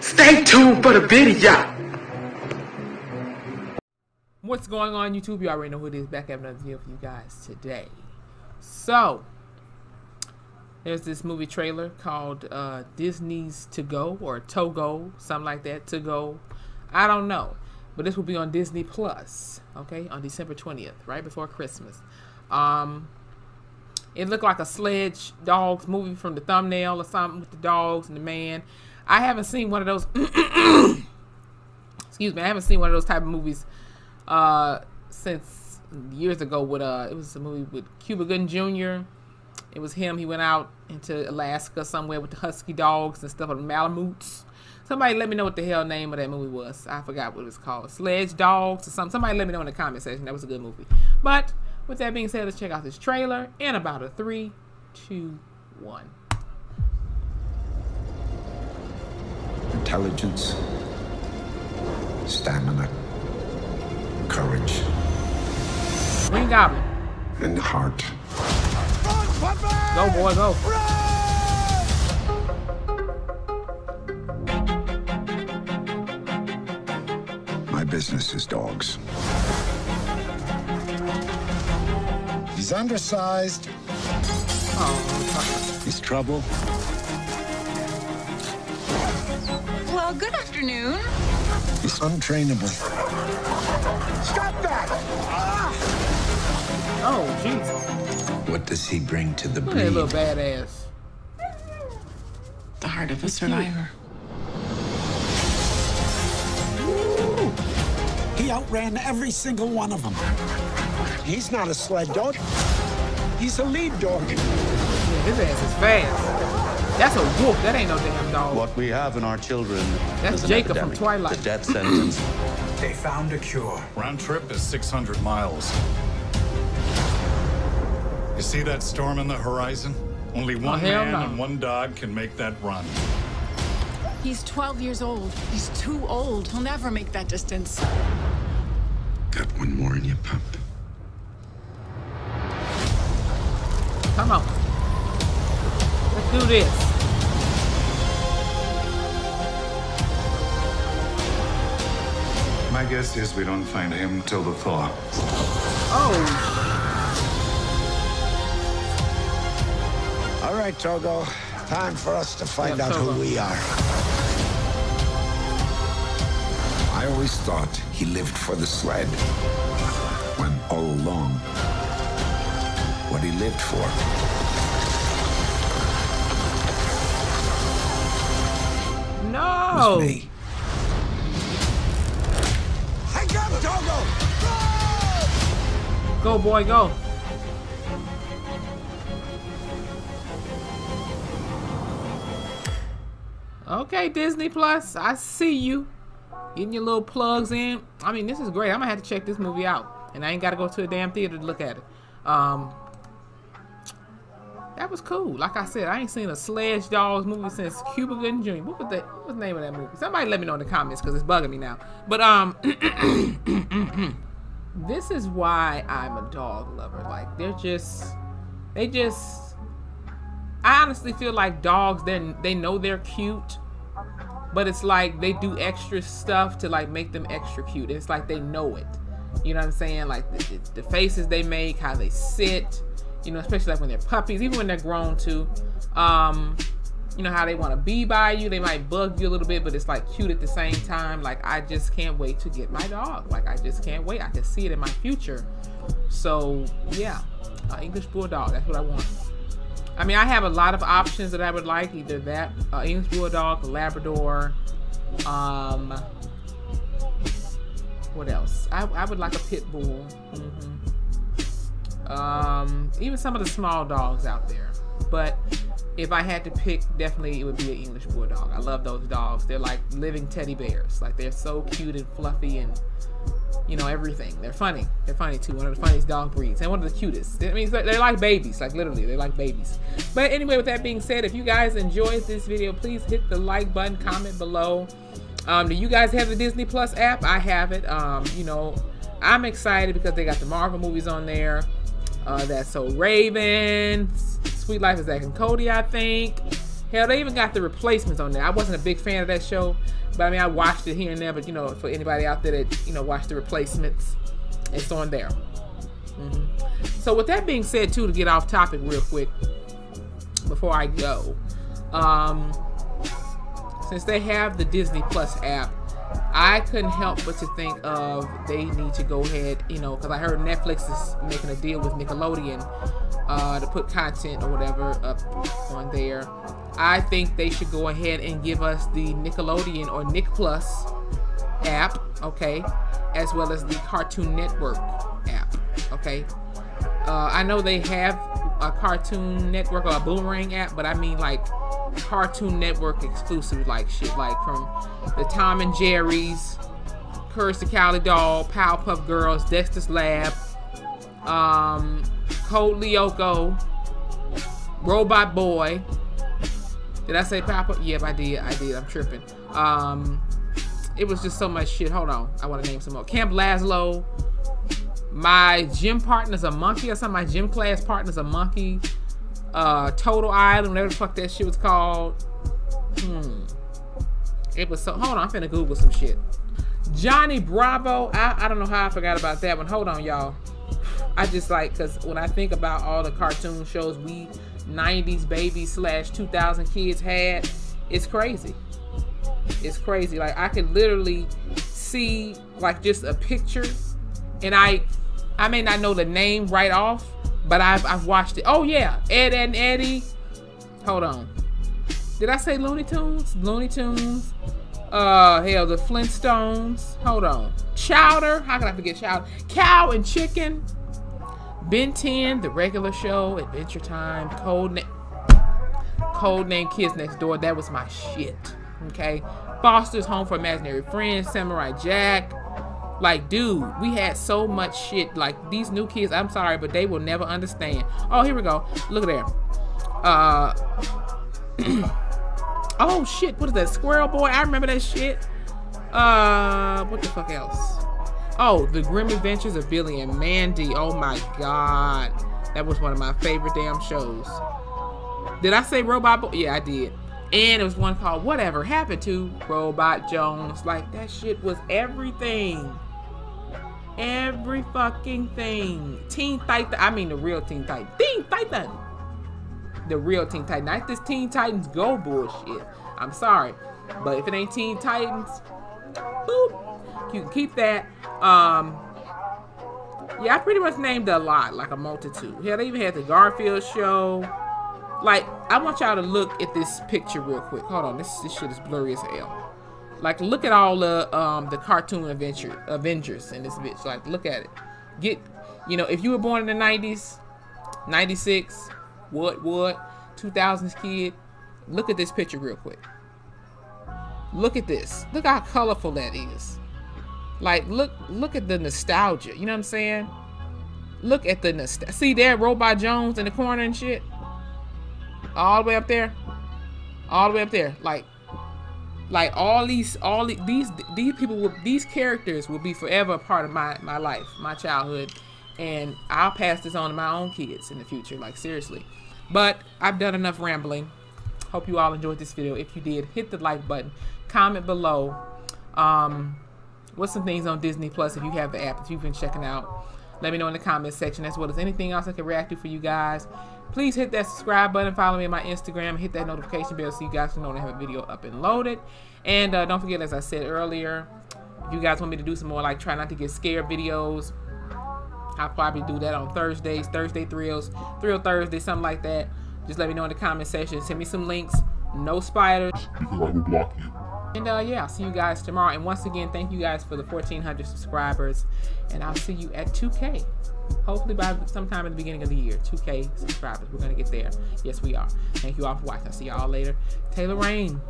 Stay tuned for the video. What's going on YouTube? You already know who it is. Back at another video for you guys today. So, there's this movie trailer called uh, Disney's To Go or Togo, something like that. To Go. I don't know. But this will be on Disney Plus, okay, on December 20th, right before Christmas. Um, it looked like a sledge dogs movie from the thumbnail or something with the dogs and the man. I haven't seen one of those. excuse me, I haven't seen one of those type of movies uh, since years ago. With uh, it was a movie with Cuba Gooding Jr. It was him. He went out into Alaska somewhere with the husky dogs and stuff the Malamutes. Somebody let me know what the hell name of that movie was. I forgot what it was called. Sledge Dogs or something. Somebody let me know in the comment section. That was a good movie. But with that being said, let's check out this trailer in about a three, two, one. Intelligence, stamina, courage, Green Goblin. and heart. Go, boy, go. My business is dogs. He's undersized. Oh, He's trouble. Well, good afternoon. He's untrainable. Stop that! Ah! oh, jeez. What does he bring to the Look at that little badass. The heart of a survivor. He outran every single one of them. He's not a sled dog. He's a lead dog. Yeah, his ass is fast. That's a wolf. That ain't no damn dog. What we have in our children That's is an Jacob from. Twilight. The death sentence. They found a cure. Round trip is 600 miles. You see that storm in the horizon? Only oh, one hell man no. and one dog can make that run. He's 12 years old. He's too old. He'll never make that distance. Got one more in you, pup. Come on. Let's do this. Guess is we don't find him till the thaw. Oh, All right, Togo. Time for us to find Yeah, out Togo. who we are. I always thought he lived for the sled. When all along, what he lived for no. was me. Go, boy, go. Okay, Disney Plus, I see you. Getting your little plugs in. I mean, this is great. I'm gonna have to check this movie out. And I ain't gotta go to a damn theater to look at it. Um That was cool. Like I said, I ain't seen a Sledge Dogs movie since Cuba Gooding Jr. What was the what was the name of that movie? Somebody let me know in the comments because it's bugging me now. But um this is why I'm a dog lover. Like they're just they just I honestly feel like dogs they they know they're cute, but it's like they do extra stuff to like make them extra cute. It's like they know it. You know what I'm saying? Like the, the, the faces they make, how they sit, you know, especially like when they're puppies, even when they're grown too. Um, you know how they want to be by you. They might bug you a little bit, but it's like cute at the same time. Like I just can't wait to get my dog. Like I just can't wait. I can see it in my future. So yeah, uh, English bulldog. That's what I want. I mean, I have a lot of options that I would like. Either that uh, English bulldog, Labrador. Um, what else? I, I would like a pit bull. hmm Um, even some of the small dogs out there. But if I had to pick, definitely it would be an English bulldog. I love those dogs. They're like living teddy bears. Like they're so cute and fluffy and you know everything. They're funny. They're funny too. One of the funniest dog breeds and one of the cutest. I mean, they're like babies. Like literally, they're like babies. But anyway, with that being said, if you guys enjoyed this video, please hit the like button, comment below. Um, do you guys have the Disney Plus app? I have it. Um, you know, I'm excited because they got the Marvel movies on there. Uh, that's so Raven, Suite Life of Zack and Cody, I think. Hell, they even got the replacements on there. I wasn't a big fan of that show, but I mean, I watched it here and there. But you know, for anybody out there that you know watched the replacements, it's on there. Mm-hmm. So with that being said, too, to get off topic real quick before I go, um, since they have the Disney Plus app, I couldn't help but to think of they need to go ahead, you know, because I heard Netflix is making a deal with Nickelodeon uh, to put content or whatever up on there. I think they should go ahead and give us the Nickelodeon or Nick Plus app, okay, as well as the Cartoon Network app, okay. Uh, I know they have a Cartoon Network or a Boomerang app, but I mean like Cartoon Network exclusive, like shit, like from the Tom and Jerry's, Courage the Cowardly Dog, Powerpuff Girls, Dexter's Lab, um, Code Lyoko, Robot Boy. Did I say Powerpuff? Yep, I did. I did. I'm tripping. Um, it was just so much shit. Hold on. I want to name some more. Camp Lazlo. My gym partner's a monkey or something. My gym class partner's a monkey. Uh, Total Island, whatever the fuck that shit was called. Hmm. It was so. Hold on. I'm finna Google some shit. Johnny Bravo. I, I don't know how I forgot about that one. Hold on, y'all. I just like because when I think about all the cartoon shows we 90s babies slash 2000 kids had, it's crazy. It's crazy. Like I could literally see like just a picture, and I I may not know the name right off, but I've I've watched it. Oh yeah, Ed, and Eddie. Hold on. Did I say Looney Tunes? Looney Tunes. Uh, hell, the Flintstones. Hold on. Chowder. How can I forget Chowder? Cow and Chicken. Ben 10, The Regular Show, Adventure Time, Code Name, Code Name Kids Next Door. That was my shit. Okay. Foster's Home for Imaginary Friends, Samurai Jack. Like, dude, we had so much shit. Like, these new kids, I'm sorry, but they will never understand. Oh, here we go. Look at there. Uh, oh, shit. What is that? Squirrel Boy? I remember that shit. Uh, what the fuck else? Oh, The Grim Adventures of Billy and Mandy. Oh my god. That was one of my favorite damn shows. Did I say Robot? Yeah, I did. And it was one called Whatever Happened to Robot Jones. Like, that shit was everything. Every fucking thing. Teen Titan. I mean, the real Teen Titan. Teen Titan. The real Teen Titan. Not this Teen Titans Go bullshit. I'm sorry. But if it ain't Teen Titans, boop. You can keep that. Um, yeah, I pretty much named a lot, like a multitude. Yeah, they even had the Garfield show. Like, I want y'all to look at this picture real quick. Hold on, this this shit is blurry as hell. Like, look at all the um the cartoon adventure Avengers in this bitch. Like, look at it. Get, you know, if you were born in the '90s, '96, what what, 2000s kid, look at this picture real quick. Look at this. Look how colorful that is. Like, look, look at the nostalgia. You know what I'm saying? Look at the nostalgia. See there, Robot Jones in the corner and shit. All the way up there. All the way up there. Like, like all these, all these, these people, will, these characters will be forever a part of my my life, my childhood, and I'll pass this on to my own kids in the future. Like seriously. But I've done enough rambling. Hope you all enjoyed this video. If you did, hit the like button. Comment below. Um, what's some things on Disney Plus if you have the app that you've been checking out. Let me know in the comments section as well as anything else I can react to for you guys. Please hit that subscribe button, follow me on my Instagram, hit that notification bell so you guys can know when I have a video up and loaded. And uh, don't forget, as I said earlier, if you guys want me to do some more like try not to get scared videos, I'll probably do that on Thursdays, Thursday thrills, thrill Thursday, something like that. Just let me know in the comment section. Send me some links. No spiders. Because I will block you. And uh, yeah, I'll see you guys tomorrow. And once again, thank you guys for the 1,400 subscribers. And I'll see you at 2K. Hopefully by sometime in the beginning of the year. 2K subscribers. We're going to get there. Yes, we are. Thank you all for watching. I'll see y'all later. Taylor Rain.